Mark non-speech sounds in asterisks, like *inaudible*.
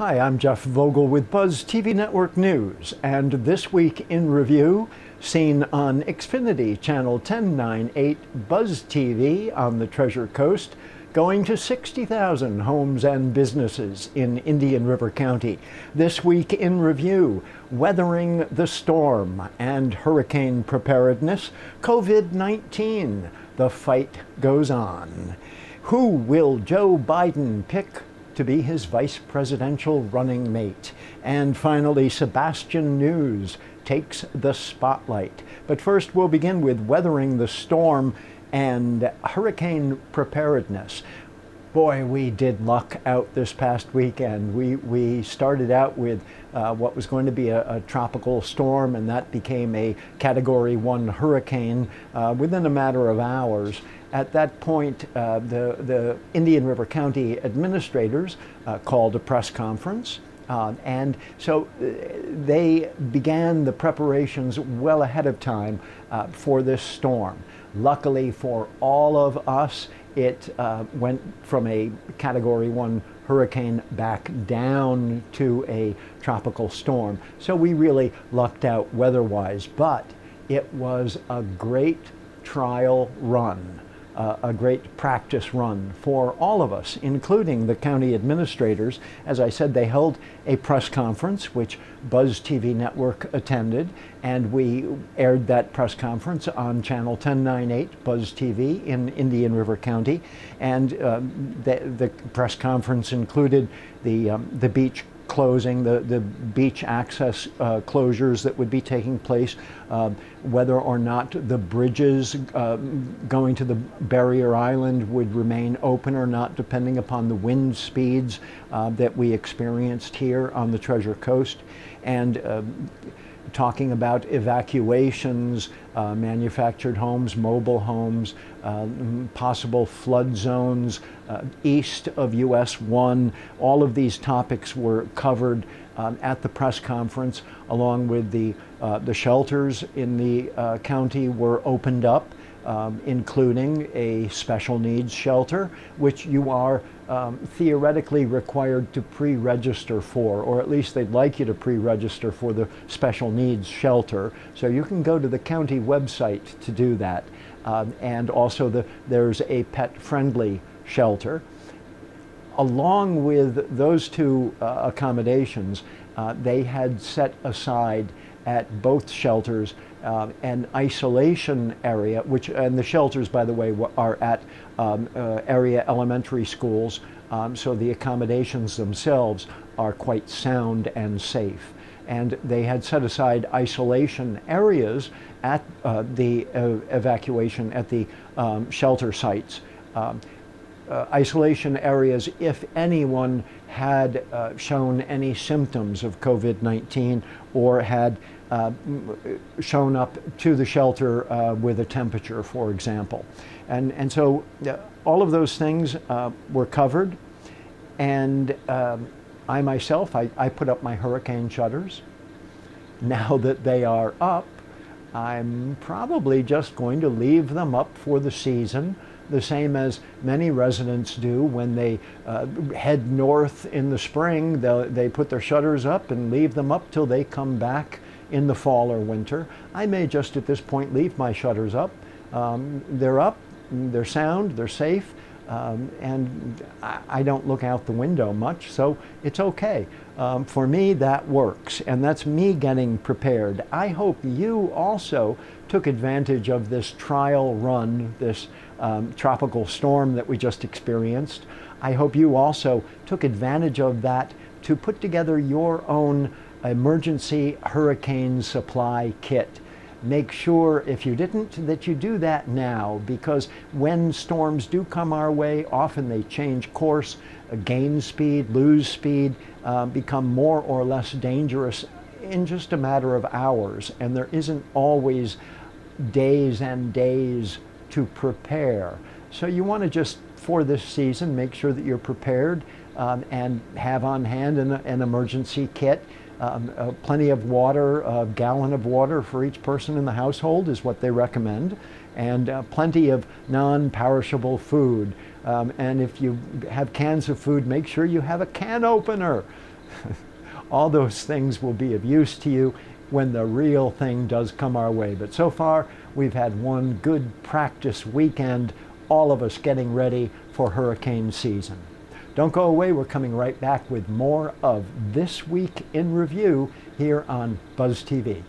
Hi, I'm Jeff Voegele with Buzz TV Network News, and this week in review, seen on Xfinity Channel 1098 Buzz TV on the Treasure Coast, going to 60,000 homes and businesses in Indian River County. This week in review, weathering the storm and hurricane preparedness, COVID 19. The fight goes on. Who will Joe Biden pick to be his vice presidential running mate. And finally, Sebastian News takes the spotlight. But first, we'll begin with weathering the storm and hurricane preparedness. Boy, we did luck out this past weekend. We, we started out with uh, what was going to be a, a, tropical storm, and that became a Category 1 hurricane uh, within a matter of hours. At that point, uh, the, the Indian River County administrators uh, called a press conference. Uh, and so uh, they began the preparations well ahead of time uh, for this storm. Luckily for all of us, it uh, went from a Category 1 hurricane back down to a tropical storm. So we really lucked out weather-wise, but it was a great trial run a great practice run for all of us, including the county administrators. As I said, they held a press conference, which Buzz TV Network attended, and we aired that press conference on channel 1098 Buzz TV in Indian River County. And um, the, the, press conference included the, um, the beach closing, the, the beach access uh, closures that would be taking place, uh, whether or not the bridges uh, going to the barrier island would remain open or not, depending upon the wind speeds uh, that we experienced here on the Treasure Coast. And um, talking about evacuations, uh, manufactured homes, mobile homes, uh, possible flood zones uh, east of US 1. All of these topics were covered um, at the press conference, along with the, uh, the shelters in the uh, county were opened up um, including a special needs shelter, which you are um, theoretically required to pre-register for, or at least they'd like you to pre-register for the special needs shelter. So you can go to the county website to do that. Um, and also the, there's a pet-friendly shelter. Along with those two uh, accommodations, uh, they had set aside at both shelters uh, an isolation area, which, and the shelters, by the way, are at um, uh, area elementary schools, um, so the accommodations themselves are quite sound and safe. And they had set aside isolation areas at uh, the uh, evacuation at the um, shelter sites. Uh, isolation areas if anyone had uh, shown any symptoms of COVID-19 or had uh, shown up to the shelter uh, with a temperature, for example. And, and so uh, all of those things uh, were covered. And um, I myself, I, I put up my hurricane shutters. Now that they are up, I'm probably just going to leave them up for the season the same as many residents do when they uh, head north in the spring. They put their shutters up and leave them up till they come back in the fall or winter. I may just at this point leave my shutters up. Um, they're up, they're sound, they're safe, um, and I, I, don't look out the window much, so it's okay. Um, for me, that works, and that's me getting prepared. I hope you also took advantage of this trial run, this um, tropical storm that we just experienced. I hope you also took advantage of that to put together your own emergency hurricane supply kit. Make sure, if you didn't, that you do that now because when storms do come our way, often they change course, gain speed, lose speed, uh, become more or less dangerous in just a matter of hours. And there isn't always days and days to prepare. So you want to just, for this season, make sure that you're prepared um, and have on hand an, an emergency kit. Um, uh, plenty of water, a gallon of water for each person in the household is what they recommend, and uh, plenty of non-perishable food. Um, and if you have cans of food, make sure you have a can opener *laughs* All those things will be of use to you when the real thing does come our way. But so far, we've had one good practice weekend, all of us getting ready for hurricane season. Don't go away, we're coming right back with more of This Week in Review here on Buzz TV.